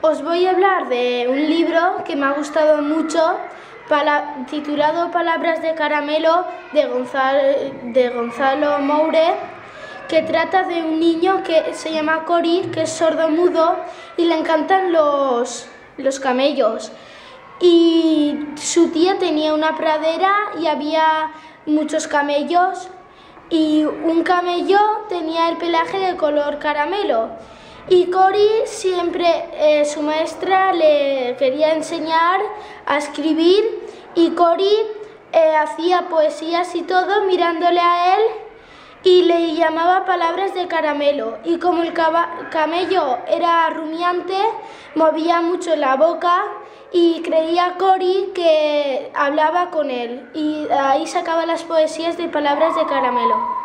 Os voy a hablar de un libro que me ha gustado mucho, titulado Palabras de Caramelo de Gonzalo, de Gonzalo Moure, que trata de un niño que se llama Cory, que es sordo-mudo y le encantan los, los camellos. Y su tía tenía una pradera y había muchos camellos y un camello tenía el pelaje de color caramelo. Y Cory siempre, eh, su maestra le quería enseñar a escribir y Cory eh, hacía poesías y todo mirándole a él y le llamaba palabras de caramelo. Y como el camello era rumiante, movía mucho la boca y creía Cory que hablaba con él. Y ahí sacaba las poesías de palabras de caramelo.